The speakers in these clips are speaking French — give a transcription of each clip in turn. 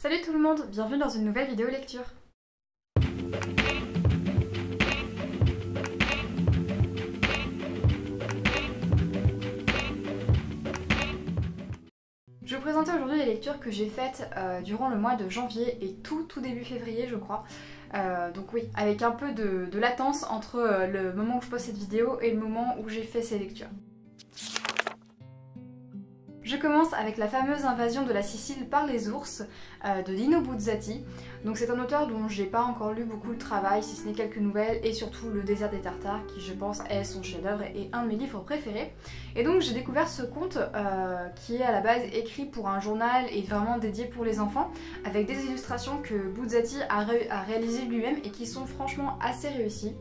Salut tout le monde, bienvenue dans une nouvelle vidéo lecture. Je vais vous présenter aujourd'hui les lectures que j'ai faites euh, durant le mois de janvier et tout tout début février je crois. Euh, donc oui, avec un peu de, latence entre euh, le moment où je poste cette vidéo et le moment où j'ai fait ces lectures. Je commence avec la fameuse invasion de la Sicile par les ours euh, de Dino Buzzati. Donc c'est un auteur dont j'ai pas encore lu beaucoup de travail, si ce n'est quelques nouvelles, et surtout Le désert des Tartares, qui je pense est son chef-d'œuvre et un de mes livres préférés. Et donc j'ai découvert ce conte euh, qui est à la base écrit pour un journal et vraiment dédié pour les enfants, avec des illustrations que Buzzati a réalisées lui-même et qui sont franchement assez réussies.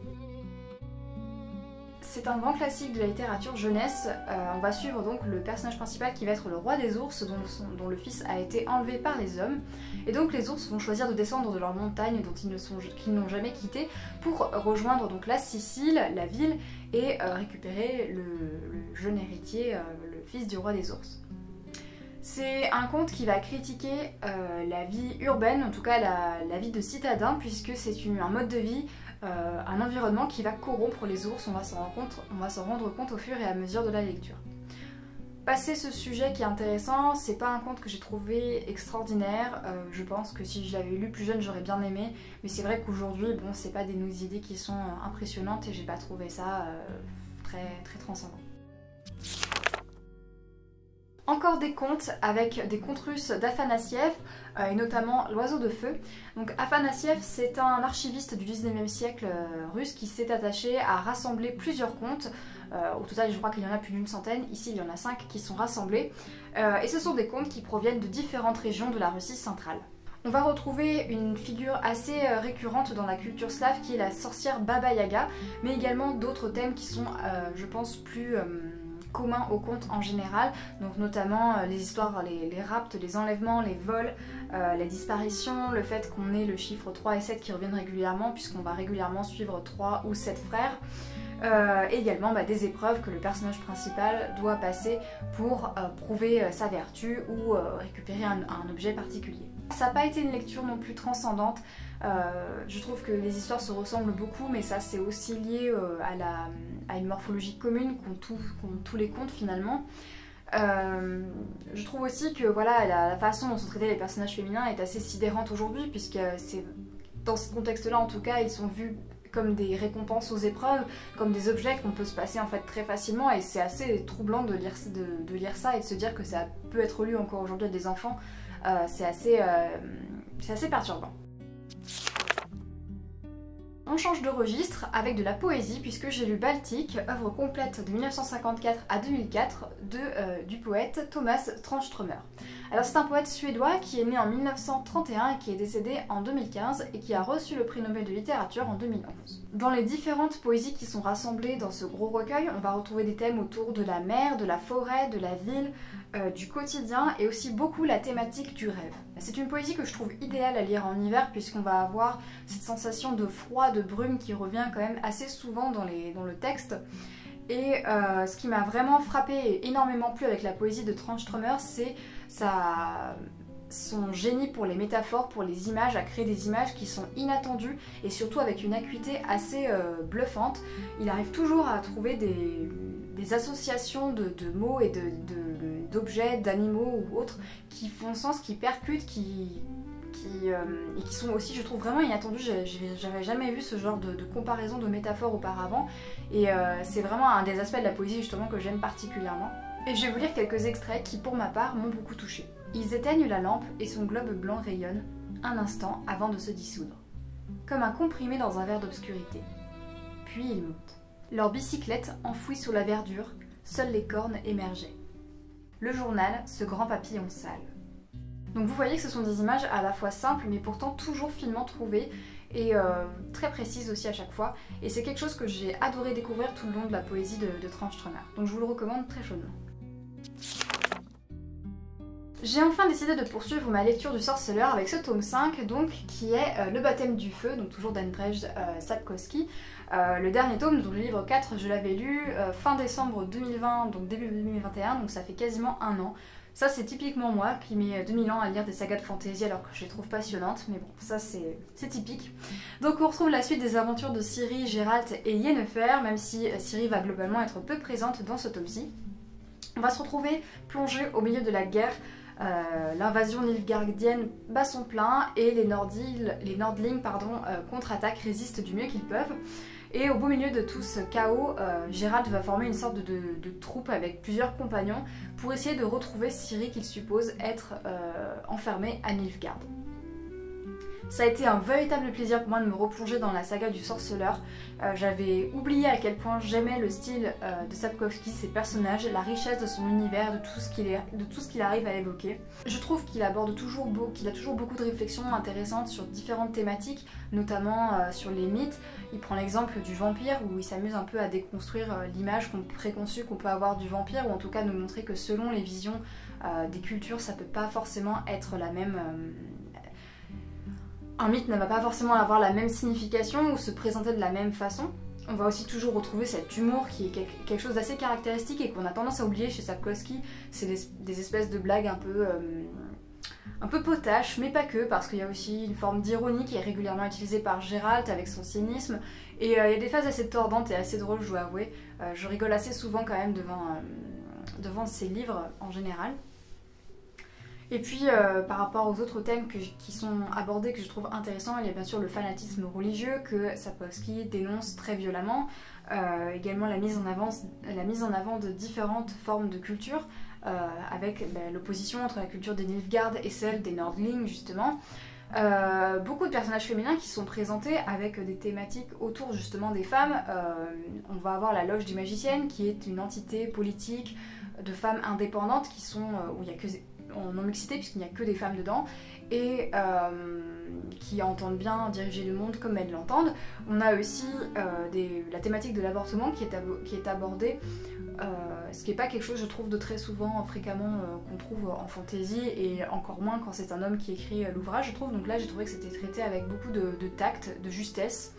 C'est un grand classique de la littérature jeunesse. Euh, on va suivre donc le personnage principal qui va être le roi des ours dont, le fils a été enlevé par les hommes. Et donc les ours vont choisir de descendre de leur montagne dont ils n'ont jamais quitté pour rejoindre donc la Sicile, la ville, et euh, récupérer le, jeune héritier, euh, le fils du roi des ours. C'est un conte qui va critiquer la vie urbaine, en tout cas la, vie de citadin, puisque c'est un mode de vie euh, un environnement qui va corrompre les ours, on va s'en rendre, compte au fur et à mesure de la lecture. Passer ce sujet qui est intéressant, c'est pas un conte que j'ai trouvé extraordinaire, euh, je pense que si je l'avais lu plus jeune j'aurais bien aimé, mais c'est vrai qu'aujourd'hui, bon, c'est pas des idées qui sont impressionnantes et j'ai pas trouvé ça euh, très, très transcendant. Encore des contes avec des contes russes d'Afanassiev euh, et notamment L'oiseau de feu. Donc Afanassiev c'est un archiviste du 19e siècle euh, russe qui s'est attaché à rassembler plusieurs contes. Euh, au total je crois qu'il y en a plus d'une centaine, ici il y en a cinq qui sont rassemblés. et ce sont des contes qui proviennent de différentes régions de la Russie centrale. On va retrouver une figure assez récurrente dans la culture slave qui est la sorcière Baba Yaga, mais également d'autres thèmes qui sont, je pense, plus commun au conte en général, donc notamment euh, les histoires, les, les, rapts, les enlèvements, les vols, euh, les disparitions, le fait qu'on ait le chiffre 3 et 7 qui reviennent régulièrement puisqu'on va régulièrement suivre 3 ou 7 frères. Euh, également bah, des épreuves que le personnage principal doit passer pour prouver sa vertu ou récupérer un, objet particulier. Ça n'a pas été une lecture non plus transcendante, je trouve que les histoires se ressemblent beaucoup mais ça c'est aussi lié à la à une morphologie commune qu'ont tous les contes finalement. Euh, je trouve aussi que voilà, la, façon dont sont traités les personnages féminins est assez sidérante aujourd'hui, puisque c'est dans ce contexte-là en tout cas, ils sont vus comme des récompenses aux épreuves, comme des objets qu'on peut se passer en fait très facilement et c'est assez troublant de lire, de, lire ça et de se dire que ça peut être lu encore aujourd'hui à des enfants. Euh, c'est assez, euh, assez perturbant. On change de registre avec de la poésie puisque j'ai lu Baltique, œuvre complète de 1954 à 2004 de, euh, du poète Thomas Tranströmer. Alors c'est un poète suédois qui est né en 1931 et qui est décédé en 2015 et qui a reçu le prix Nobel de littérature en 2011. Dans les différentes poésies qui sont rassemblées dans ce gros recueil, on va retrouver des thèmes autour de la mer, de la forêt, de la ville, euh, du quotidien et aussi beaucoup la thématique du rêve. C'est une poésie que je trouve idéale à lire en hiver puisqu'on va avoir cette sensation de froid, de brume qui revient quand même assez souvent dans, le texte. Et euh, ce qui m'a vraiment frappé énormément plu avec la poésie de Tranströmer, c'est son génie pour les métaphores, pour les images, à créer des images qui sont inattendues et surtout avec une acuité assez euh, bluffante. Il arrive toujours à trouver des, associations de, mots et d'objets, d'animaux ou autres qui font sens, qui percutent, qui, euh, et qui sont aussi, je trouve, vraiment inattendus. J'avais jamais vu ce genre de, comparaison de métaphores auparavant. Et euh, c'est vraiment un des aspects de la poésie justement que j'aime particulièrement. Et je vais vous lire quelques extraits qui, pour ma part, m'ont beaucoup touché. Ils éteignent la lampe et son globe blanc rayonne un instant avant de se dissoudre, comme un comprimé dans un verre d'obscurité. Puis ils montent. Leur bicyclette enfouie sous la verdure, seules les cornes émergeaient. Le journal, ce grand papillon sale. Donc vous voyez que ce sont des images à la fois simples mais pourtant toujours finement trouvées et euh, très précises aussi à chaque fois. Et c'est quelque chose que j'ai adoré découvrir tout le long de la poésie de, de Donc je vous le recommande très chaudement. J'ai enfin décidé de poursuivre ma lecture du sorceleur avec ce tome 5 donc qui est euh, Le baptême du feu, donc toujours d'Andrzej euh, Sapkowski. le dernier tome, donc le livre 4, je l'avais lu fin décembre 2020, donc début 2021, donc ça fait quasiment un an. Ça, c'est typiquement moi qui mets 2000 ans à lire des sagas de fantasy alors que je les trouve passionnantes, mais bon, ça c'est typique. Donc on retrouve la suite des aventures de Ciri, Gérald et Yennefer, même si Ciri va globalement être peu présente dans ce tome-ci. On va se retrouver plongé au milieu de la guerre euh, l'invasion nilfgaardienne bat son plein et les, les Nordlings euh, contre-attaquent, résistent du mieux qu'ils peuvent. Et au beau milieu de tout ce chaos, euh, Gérald va former une sorte de, troupe avec plusieurs compagnons pour essayer de retrouver Ciri qu'il suppose être enfermée à Nilfgaard. Ça a été un véritable plaisir pour moi de me replonger dans la saga du sorceleur. Euh, j'avais oublié à quel point j'aimais le style euh, de Sapkowski, ses personnages, la richesse de son univers, de tout ce qu'il arrive à évoquer. Je trouve qu'il aborde toujours qu'il a toujours beaucoup de réflexions intéressantes sur différentes thématiques, notamment euh, sur les mythes. Il prend l'exemple du vampire où il s'amuse un peu à déconstruire l'image préconçue qu'on peut avoir du vampire, ou en tout cas nous montrer que selon les visions des cultures, ça peut pas forcément être la même un mythe ne va pas forcément avoir la même signification ou se présenter de la même façon. On va aussi toujours retrouver cet humour qui est quelque chose d'assez caractéristique et qu'on a tendance à oublier chez Sapkowski. C'est des, espèces de blagues un peu, euh, un peu potaches, mais pas que, parce qu'il y a aussi une forme d'ironie qui est régulièrement utilisée par Gérald avec son cynisme. Et euh, il y a des phases assez tordantes et assez drôles, je dois avouer. Euh, je rigole assez souvent quand même devant, devant ces livres en général. Et puis euh, par rapport aux autres thèmes qui sont abordés que je trouve intéressants, il y a bien sûr le fanatisme religieux que Sapkowski dénonce très violemment, euh, également la mise, en avant, de différentes formes de culture, euh, avec ben, l'opposition entre la culture des Nilfgaard et celle des Nordlings justement. beaucoup de personnages féminins qui sont présentés avec des thématiques autour justement des femmes. on va avoir la loge des magiciennes qui est une entité politique de femmes indépendantes qui sont où il y a que en non-mixité, puisqu'il n'y a que des femmes dedans, et euh, qui entendent bien diriger le monde comme elles l'entendent. On a aussi euh, la thématique de l'avortement qui, est abordée, euh, ce qui n'est pas quelque chose, je trouve, de très souvent, fréquemment, qu'on trouve en fantaisie, et encore moins quand c'est un homme qui écrit l'ouvrage, je trouve. Donc là, j'ai trouvé que c'était traité avec beaucoup de, tact, de justesse.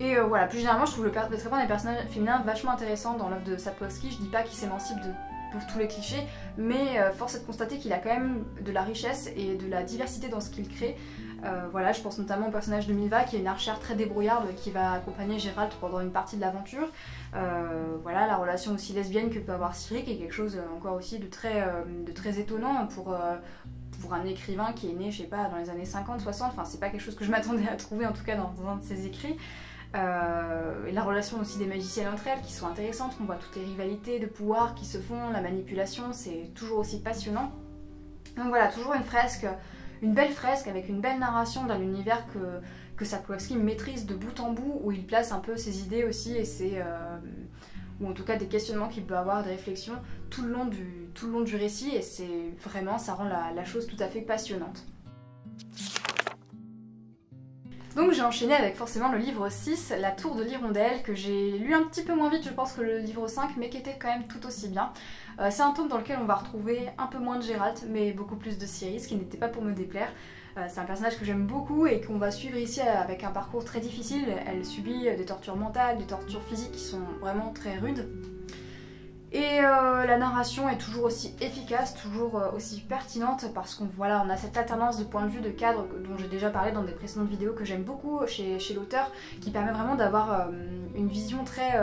Et voilà, plus généralement, je trouve le, traitement des personnages féminins vachement intéressant dans l'œuvre de Sapkowski. Je dis pas qu'il s'émancipe de pour tous les clichés, mais euh, force est de constater qu'il a quand même de la richesse et de la diversité dans ce qu'il crée. Euh, voilà, je pense notamment au personnage de Milva qui est une archère très débrouillarde qui va accompagner Gérald pendant une partie de l'aventure. Euh, voilà, la relation aussi lesbienne que peut avoir Ciri qui est quelque chose encore aussi de très, étonnant pour, un écrivain qui est né, je sais pas, dans les années 50, 60. Enfin, c'est pas quelque chose que je m'attendais à trouver en tout cas dans un de ses écrits. Euh, la relation aussi des magiciennes entre elles qui sont intéressantes, on voit toutes les rivalités de pouvoir qui se font, la manipulation, c'est toujours aussi passionnant. Donc voilà, toujours une fresque, une belle fresque avec une belle narration d'un univers que, que Sapkowski maîtrise de bout en bout, où il place un peu ses idées aussi et ses... Euh, ou en tout cas des questionnements qu'il peut avoir, des réflexions tout le long du, tout le long du récit et c'est vraiment, ça rend la chose tout à fait passionnante. Donc j'ai enchaîné avec forcément le livre 6, La Tour de l'Hirondelle, que j'ai lu un petit peu moins vite je pense que le livre 5, mais qui était quand même tout aussi bien. Euh, c'est un tome dans lequel on va retrouver un peu moins de Gérald, mais beaucoup plus de Ciri, ce qui n'était pas pour me déplaire. Euh, c'est un personnage que j'aime beaucoup et qu'on va suivre ici avec un parcours très difficile. Elle subit des tortures mentales, des tortures physiques qui sont vraiment très rudes. Et euh, la narration est toujours aussi efficace, toujours euh, aussi pertinente parce qu'on voilà, on a cette alternance de points de vue, de cadre dont j'ai déjà parlé dans des précédentes vidéos que j'aime beaucoup chez, chez l'auteur, qui permet vraiment d'avoir euh, une vision très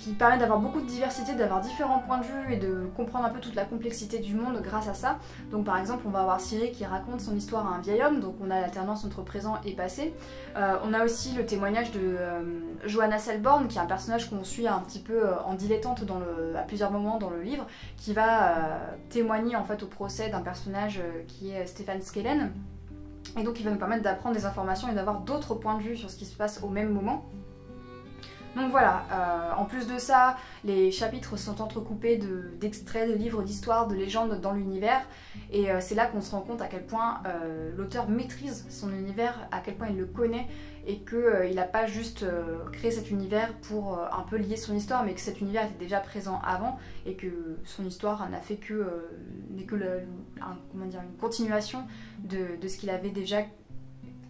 qui permet d'avoir beaucoup de diversité, d'avoir différents points de vue et de comprendre un peu toute la complexité du monde grâce à ça. Donc par exemple on va avoir Ciri qui raconte son histoire à un vieil homme, donc on a l'alternance entre présent et passé. Euh, on a aussi le témoignage de euh, Johanna Selborn qui est un personnage qu'on suit un petit peu euh, en dilettante à plusieurs moments dans le livre, qui va témoigner en fait au procès d'un personnage qui est Stéphane Skellen. Et donc il va nous permettre d'apprendre des informations et d'avoir d'autres points de vue sur ce qui se passe au même moment. Donc voilà, euh, en plus de ça, les chapitres sont entrecoupés d'extraits de, livres d'histoire, de légendes dans l'univers, et euh, c'est là qu'on se rend compte à quel point euh, l'auteur maîtrise son univers, à quel point il le connaît, et qu'il n'a pas juste créé cet univers pour un peu lier son histoire, mais que cet univers était déjà présent avant, et que son histoire n'a fait que, n'est que une continuation de ce qu'il avait déjà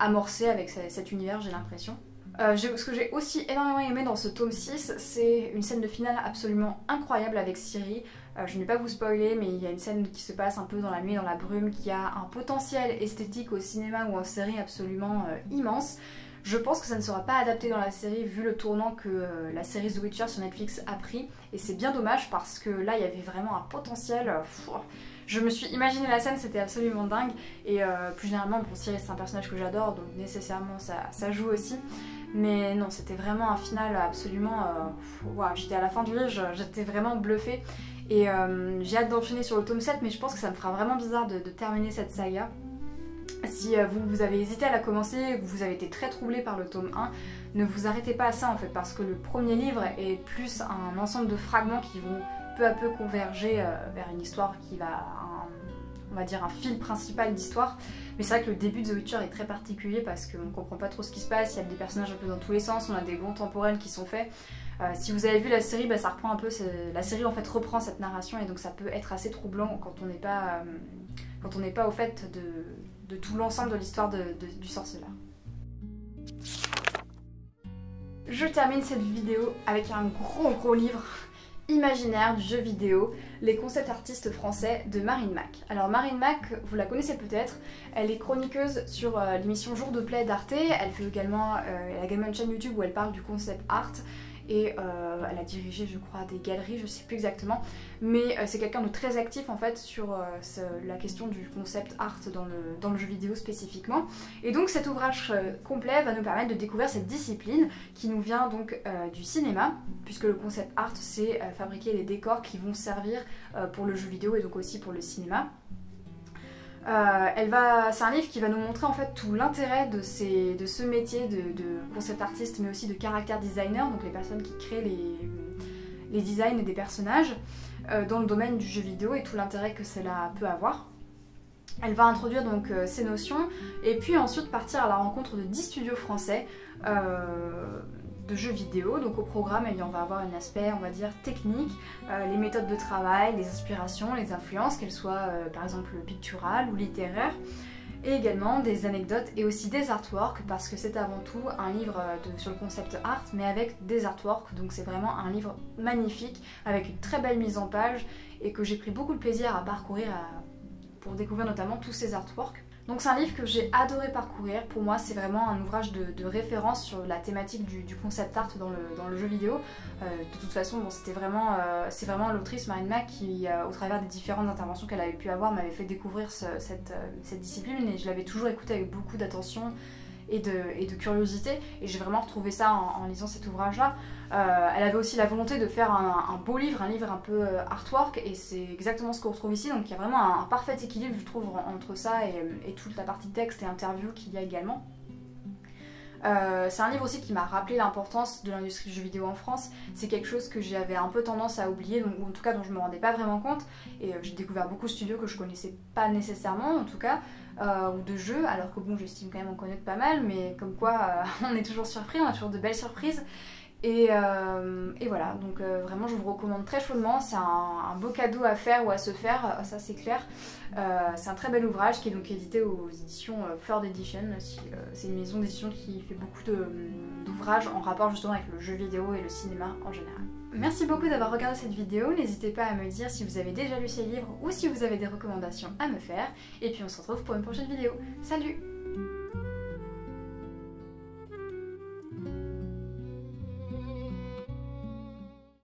amorcé avec cet univers, j'ai l'impression. Euh, ce que j'ai aussi énormément aimé dans ce tome 6, c'est une scène de finale absolument incroyable avec Ciri. je ne vais pas vous spoiler, mais il y a une scène qui se passe un peu dans la nuit, dans la brume, qui a un potentiel esthétique au cinéma ou en série absolument immense. Je pense que ça ne sera pas adapté dans la série vu le tournant que euh, la série The Witcher sur Netflix a pris. Et c'est bien dommage parce que là, il y avait vraiment un potentiel. Euh, je me suis imaginé la scène, c'était absolument dingue. Et euh, plus généralement, bon, Cyril, c'est un personnage que j'adore, donc nécessairement ça, joue aussi. Mais non, c'était vraiment un final absolument. j'étais à la fin du livre, j'étais vraiment bluffée. Et j'ai hâte d'enchaîner sur le tome 7, mais je pense que ça me fera vraiment bizarre de terminer cette saga. Si euh, vous, avez hésité à la commencer, vous avez été très troublé par le tome 1, ne vous arrêtez pas à ça en fait, parce que le premier livre est plus un ensemble de fragments qui vont peu à peu converger euh, vers une histoire qui va, on va dire un fil principal d'histoire. Mais c'est vrai que le début de The Witcher est très particulier parce qu'on comprend pas trop ce qui se passe, il y a des personnages un peu dans tous les sens, on a des bons temporels qui sont faits. Euh, si vous avez vu la série, bah, ça reprend un peu, la série en fait reprend cette narration et donc ça peut être assez troublant quand on n'est pas, n'est pas au fait de de tout l'ensemble de l'histoire du sorceleur. Je termine cette vidéo avec un gros gros livre imaginaire du jeu vidéo, les concepts artistes français de Marine Mac. Alors Marine Mac, vous la connaissez peut-être, elle est chroniqueuse sur euh, l'émission Jour de Play d'Arte, elle fait également, euh, elle a également une chaîne YouTube où elle parle du concept art, et euh, elle a dirigé je crois des galeries, je sais plus exactement, mais euh, c'est quelqu'un de très actif en fait sur euh, la question du concept art dans le, dans le, jeu vidéo spécifiquement. Et donc cet ouvrage complet va nous permettre de découvrir cette discipline qui nous vient donc du cinéma, puisque le concept art c'est fabriquer les décors qui vont servir pour le jeu vidéo et donc aussi pour le cinéma. Euh, elle va, c'est un livre qui va nous montrer en fait tout l'intérêt de, ce métier de, concept artiste, mais aussi de caractère designer, donc les personnes qui créent les, les designs des personnages euh, dans le domaine du jeu vidéo et tout l'intérêt que cela peut avoir. Elle va introduire donc euh, ces notions et puis ensuite partir à la rencontre de 10 studios français de jeux vidéo. Donc au programme, eh on va avoir un aspect, on va dire, technique, euh, les méthodes de travail, les inspirations, les influences, qu'elles soient euh, par exemple picturales ou littéraires. Et également des anecdotes et aussi des artworks parce que c'est avant tout un livre euh, sur le concept art mais avec des artworks donc c'est vraiment un livre magnifique avec une très belle mise en page et que j'ai pris beaucoup de plaisir à parcourir pour découvrir notamment tous ces artworks. Donc c'est un livre que j'ai adoré parcourir. Pour moi, c'est vraiment un ouvrage de, référence sur la thématique du, concept art dans le, jeu vidéo. Euh, de toute façon, c'était vraiment, euh, c'est vraiment l'autrice Marine Mac qui, euh, au travers des différentes interventions qu'elle avait pu avoir, m'avait fait découvrir cette, discipline et je l'avais toujours écoutée avec beaucoup d'attention et de, curiosité. Et j'ai vraiment retrouvé ça en, lisant cet ouvrage-là. Euh, elle avait aussi la volonté de faire un, beau livre, un livre un peu euh, artwork, et c'est exactement ce qu'on retrouve ici. Donc il y a vraiment un, parfait équilibre, je trouve, entre ça et, toute la partie texte et interview qu'il y a également. Euh, c'est un livre aussi qui m'a rappelé l'importance de l'industrie du jeu vidéo en France. C'est quelque chose que j'avais un peu tendance à oublier, ou en tout cas dont je me rendais pas vraiment compte. Et j'ai découvert beaucoup de studios que je connaissais pas nécessairement, en tout cas. Euh, ou de jeux, alors que bon, j'estime quand même en connaître pas mal, mais comme quoi euh, on est toujours surpris, on a toujours de belles surprises. Et, euh, voilà, donc vraiment je vous recommande très chaudement, c'est un, beau cadeau à faire ou à se faire, ça c'est clair. c'est un très bel ouvrage qui est donc édité aux éditions Third Edition, c'est une maison d'édition qui fait beaucoup d'ouvrages en rapport justement avec le jeu vidéo et le cinéma en général. Merci beaucoup d'avoir regardé cette vidéo, n'hésitez pas à me dire si vous avez déjà lu ces livres ou si vous avez des recommandations à me faire, et puis on se retrouve pour une prochaine vidéo. Salut